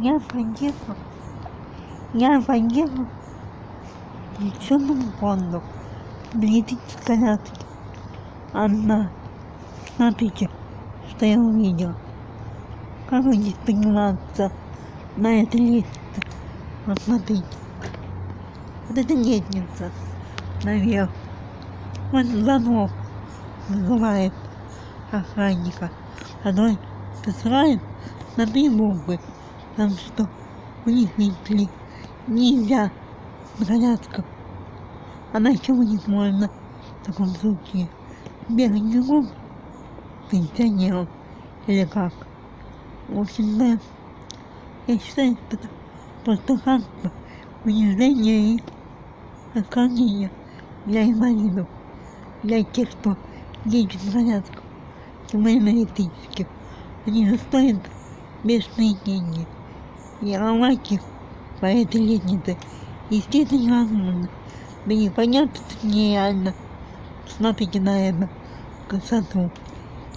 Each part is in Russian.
Я поеду. Я поеду к пенсионному фонду. Билетить в коляске. Одна. Смотрите, что я увидела. Как вы здесь подниматься на этой лестнице? Вот смотрите. Вот это лестница наверх. Вот звонок вызывает охранника. Который посылает на три буквы. Там что у них видите нельзя колясках. А на чем них можно в таком случае? Бегать бегом пенсионеров или как? В общем, да, я считаю, что это просто хамство, унижение и оскорбление для инвалидов, для тех, кто едет в колясках, самоэлектрических. Они же стоят бешеные деньги. И ломать по этой лестнице, естественно, невозможно. Да непонятно, что нереально. Смотрите на это красоту.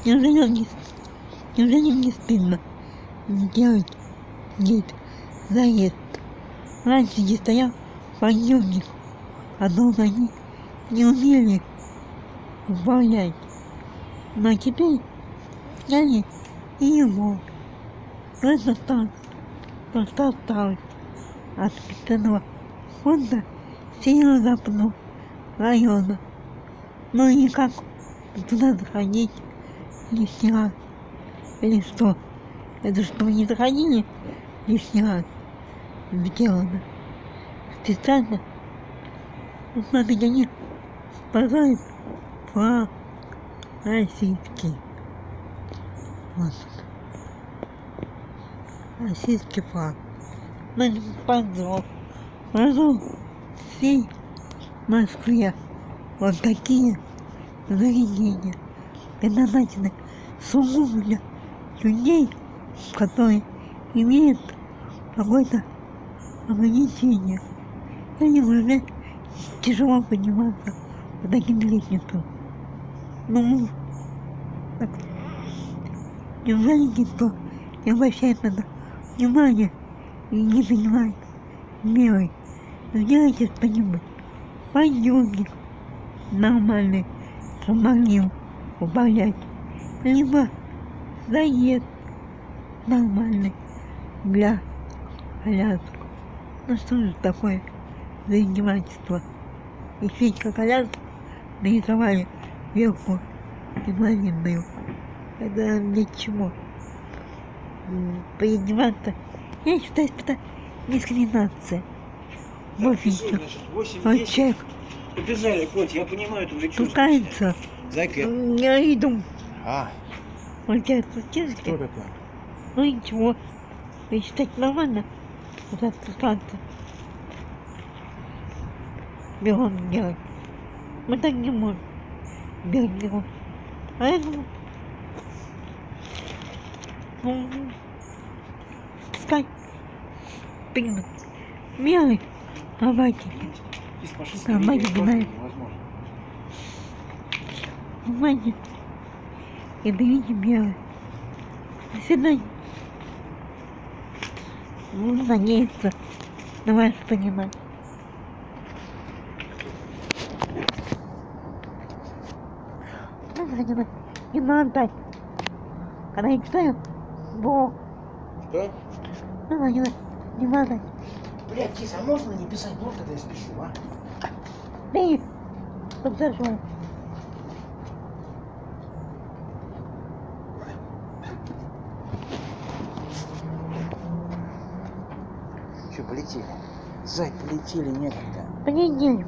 Неужели не, неужели не стыдно сделать здесь заезд? Раньше здесь стоял подъемник, а долго они не умели управлять. Но теперь сняли и его. Просто осталось, просто осталось от специального фонда северо-западного района. Ну и как туда заходить лишний раз? Или что? Это чтобы не заходили лишний раз сделано. Специально. Вот смотрите, они спасают флаг российский. Вот. Российский флаг. Ну, позор. Позор всей Москве. Вот такие заведения предназначены сугубо для людей, которые имеют какое-то ограничение. Они уже тяжело подниматься по таким лестницам. Ну, так, неужели никто не обращает на это внимания и не понимает меры? Сделайте что-нибудь. Подъемник нормальный, помогли управлять. Либо заезд нормальный для колясок. Ну что же такое за издевательство? И Федька коляску нарисовали вверху инвалидную. Это для чего? М, Поиздеваться? Я считаю, что это дискриминация. Вот человек Побежали, Коть, я понимаю, ты уже чувствуешь. Зайка, я иду, а, вот я кто статистики, такой? ну ничего, я считать нормально, вот так спускаться. Бегом делать. Мы так не можем. Бегом. Поэтому, ну, пускай примут меры обратите. Из фашистской Да, Лиги Майя просто знает. невозможно. Внимание. И берите меры. До свидания. Буду надеяться на ваше понимать. Не надо. Когда я читаю, бо, Что? ну, понимать, не надо. Блядь, Кис, а можно не писать блок, когда я спешу, а? Ты, подожди. Че, полетели? Зай, полетели некогда. Понедельник.